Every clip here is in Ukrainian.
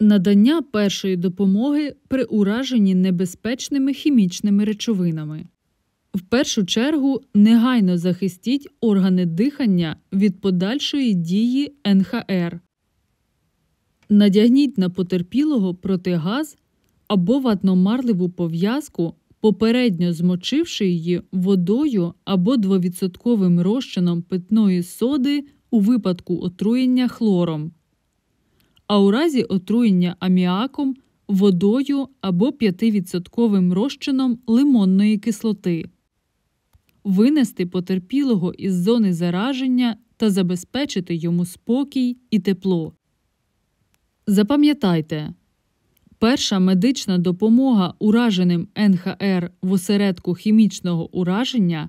Надання першої допомоги при ураженні небезпечними хімічними речовинами. В першу чергу негайно захистіть органи дихання від подальшої дії НХР. Надягніть на потерпілого протигаз або ватномарливу пов'язку, попередньо змочивши її водою або 2% розчином питної соди у випадку отруєння хлором, а у разі отруєння аміаком водою або 5% розчином лимонної кислоти. Винести потерпілого із зони зараження та забезпечити йому спокій і тепло. Запам'ятайте, перша медична допомога ураженим НХР в осередку хімічного ураження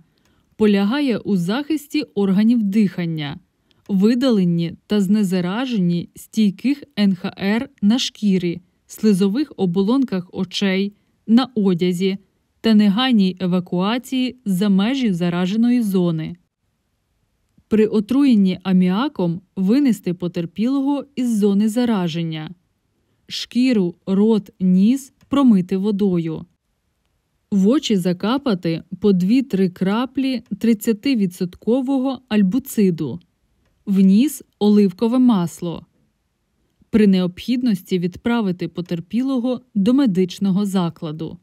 полягає у захисті органів дихання, видаленні та знезараженні стійких НХР на шкірі, слизових оболонках очей, на одязі та негайній евакуації за межі зараженої зони. При отруєнні аміаком винести потерпілого із зони зараження, шкіру, рот, ніс промити водою, в очі закапати по 2-3 краплі 30% альбуциду, в ніс оливкове масло. При необхідності відправити потерпілого до медичного закладу.